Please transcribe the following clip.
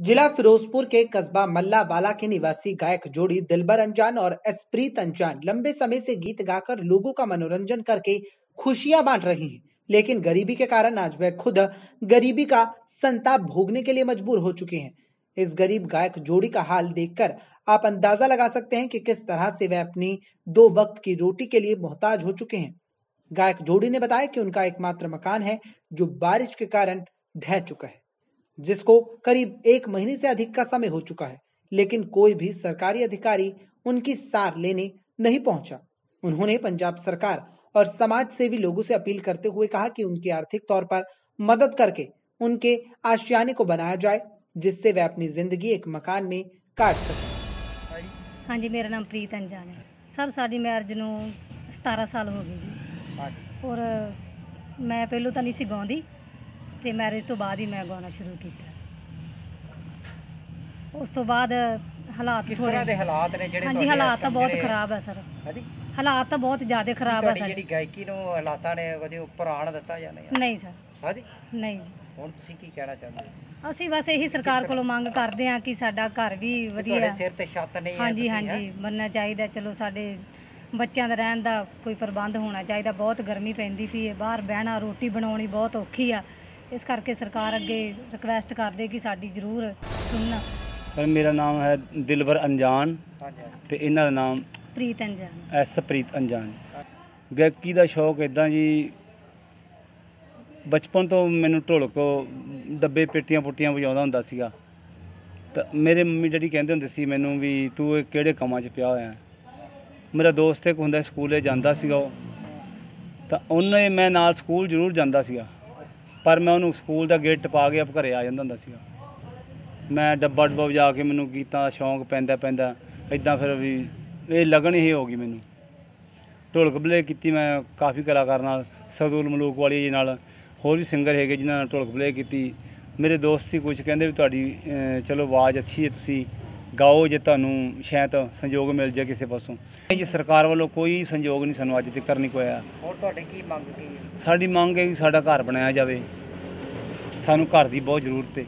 जिला फिरोजपुर के कस्बा मल्ला मल्लावाला के निवासी गायक जोड़ी दिलबर अंजान और एसप्रीत अंजान लंबे समय से गीत गाकर लोगों का मनोरंजन करके खुशियाँ बांट रही हैं। लेकिन गरीबी के कारण आज वह खुद गरीबी का संताप भोगने के लिए मजबूर हो चुके हैं। इस गरीब गायक जोड़ी का हाल देखकर आप अंदाज़ा लगा सकते हैं कि किस तरह से वह अपनी दो वक्त की रोटी के लिए मोहताज हो चुके हैं। गायक जोड़ी ने बताया कि उनका एकमात्र मकान है जो बारिश के कारण ढह चुका है। जिसको करीब एक महीने से अधिक का समय हो चुका है लेकिन कोई भी सरकारी अधिकारी उनकी सार लेने नहीं पहुंचा उन्होंने पंजाब सरकार और समाज सेवी लोगों से अपील करते हुए कहा कि उनकी आर्थिक तौर पर मदद करके उनके आशियाने को बनाया जाए जिससे वे अपनी जिंदगी एक मकान में काट सकें ਹਾਂਜੀ ਮੇਰਾ ਨਾਮ ਪ੍ਰੀਤ ਅੰਜਾਨ ਹੈ ਸਰ ਸਾਡੀ ਮੈਰਿਜ ਨੂੰ 17 ਸਾਲ ਹੋ ਗਏ ਜੀ ਔਰ ਮੈਂ ਪਹਿਲੋਂ ਤਾਂ ਨਹੀਂ ਸੀ ਗਾਉਂਦੀ ਤੇ ਮੈਰਿਜ ਤੋਂ ਬਾਅਦ ਹੀ ਮੈਂ ਗਾਉਣਾ ਸ਼ੁਰੂ ਕੀਤਾ। ਉਸ ਤੋਂ ਬਾਅਦ ਹਾਲਾਤ ਕਿਸ ਤਰ੍ਹਾਂ ਦੇ ਹਾਲਾਤ ਨੇ ਜਿਹੜੇ ਹਾਂਜੀ ਹਾਲਾਤ ਤਾਂ ਬਹੁਤ ਖਰਾਬ ਹੈ ਸਰ। ਹਾਂਜੀ? ਹਾਲਾਤ ਤਾਂ ਬਹੁਤ ਜ਼ਿਆਦਾ ਖਰਾਬ ਹੈ ਸਰ। ਜਿਹੜੀ ਗਾਇਕੀ ਨੂੰ ਹਾਲਾਤਾਂ ਨੇ ਉਹਦੇ ਉੱਪਰ ਆਣ ਦਿੱਤਾ ਜਾਂ ਨਹੀਂ? ਨਹੀਂ ਸਰ। ਹਾਂਜੀ? ਨਹੀਂ। ਹੁਣ ਤੁਸੀਂ ਕੀ ਕਹਿਣਾ ਚਾਹੁੰਦੇ ਹੋ? ਅਸੀਂ ਬਸ ਇਹੀ ਸਰਕਾਰ ਕੋਲੋਂ ਮੰਗ ਕਰਦੇ ਹਾਂ ਕਿ ਸਾਡਾ ਘਰ ਵੀ ਵਧੀਆ ਤੁਹਾਡੇ ਸਿਰ ਤੇ ਛੱਤ ਨਹੀਂ ਹੈ ਹਾਂਜੀ ਹਾਂਜੀ। ਬੰਨਣਾ ਚਾਹੀਦਾ ਚਲੋ ਸਾਡੇ ਬੱਚਿਆਂ ਦਾ ਰਹਿਣ ਦਾ ਕੋਈ ਪ੍ਰਬੰਧ ਹੋਣਾ ਚਾਹੀਦਾ। ਬਹੁਤ ਗਰਮੀ ਪੈਂਦੀ ਪਈ ਹੈ ਬਾਹਰ ਬਹਿਣਾ ਰੋਟੀ ਬਣਾਉਣੀ ਬਹੁਤ ਔਖੀ ਆ। ਇਸ ਕਰਕੇ ਸਰਕਾਰ ਅੱਗੇ ਰਿਕਵੈਸਟ ਕਰਦੇ ਕਿ ਸਾਡੀ ਜ਼ਰੂਰ ਸੁਣਨ। ਪਰ ਮੇਰਾ ਨਾਮ ਹੈ ਦਿਲਵਰ ਅੰਜਾਨ। ਤੇ ਇਹਨਾਂ ਦਾ ਨਾਮ ਪ੍ਰੀਤ ਅੰਜਾਨ ਐਸ ਪ੍ਰੀਤ ਅੰਜਾਨ ਗਾਇਕੀ ਦਾ ਸ਼ੌਕ ਇਦਾਂ ਜੀ ਬਚਪਨ ਤੋਂ ਮੈਨੂੰ ਢੋਲਕ ਡੱਬੇ ਪੇਟੀਆਂ ਪੁੱਟੀਆਂ ਵਜਾਉਂਦਾ ਹੁੰਦਾ ਸੀਗਾ। ਤਾਂ ਮੇਰੇ ਮੰਮੀ ਡੈਡੀ ਕਹਿੰਦੇ ਹੁੰਦੇ ਸੀ ਮੈਨੂੰ ਵੀ ਤੂੰ ਇਹ ਕਿਹੜੇ ਕੰਮਾਂ 'ਚ ਪਿਆ ਹੋਇਆ? ਮੇਰਾ ਦੋਸਤ ਇੱਕ ਹੁੰਦਾ ਸਕੂਲੇ ਜਾਂਦਾ ਸੀਗਾ ਉਹ। ਤਾਂ ਉਹਨੇ ਮੈਂ ਨਾਲ ਸਕੂਲ ਜ਼ਰੂਰ ਜਾਂਦਾ ਸੀਗਾ। ਪਰ ਮੈਂ ਉਹਨੂੰ ਸਕੂਲ ਦਾ ਗੇਟ ਟਪਾ ਕੇ ਆਪ ਘਰੇ ਆ ਜਾਂਦਾ ਹੁੰਦਾ ਸੀਗਾ। ਮੈਂ ਡੱਬਾ ਡੱਬਾ ਵਜਾ ਕੇ ਮੈਨੂੰ ਗੀਤਾਂ ਦਾ ਸ਼ੌਂਕ ਪੈਂਦਾ ਪੈਂਦਾ ਇਦਾਂ ਫਿਰ ਵੀ ਇਹ ਲਗਨ ਹੀ ਹੋ ਗਈ ਮੈਨੂੰ। ਢੋਲਕ ਪਲੇ ਕੀਤੀ ਮੈਂ ਕਾਫੀ ਕਲਾਕਾਰ ਨਾਲ ਸਦੂਲ ਮਲੂਕ ਵਾਲੀ ਜੀ ਨਾਲ ਹੋਰ ਵੀ ਸਿੰਗਰ ਹੈਗੇ ਜਿਨ੍ਹਾਂ ਨਾਲ ਢੋਲਕ ਪਲੇ ਕੀਤੀ। ਮੇਰੇ ਦੋਸਤ ਸੀ ਕੁਝ ਕਹਿੰਦੇ ਵੀ ਤੁਹਾਡੀ ਚਲੋ ਆਵਾਜ਼ ਅੱਛੀ ਹੈ ਤੁਸੀਂ ਗਾਓ ਜੇ ਤੁਹਾਨੂੰ ਸ਼ਾਇਦ ਸੰਯੋਗ ਮਿਲ ਜਾਏ ਕਿਸੇ ਪਾਸੋਂ। ਜੀ ਸਰਕਾਰ ਵੱਲੋਂ ਕੋਈ ਸੰਯੋਗ ਨਹੀਂ ਸਾਨੂੰ ਅੱਜ ਤੱਕ ਨਹੀਂ ਕੋਇਆ ਹੁਣ ਤੁਹਾਡੀ ਕੀ ਮੰਗ ਕੀ ਸਾਡੀ ਮੰਗ ਹੈ ਕਿ ਸਾਡਾ ਘਰ ਬਣਾਇਆ ਜਾਵੇ। ਸਾਨੂੰ ਘਰ ਦੀ ਬਹੁਤ ਜ਼ਰੂਰਤ ਹੈ।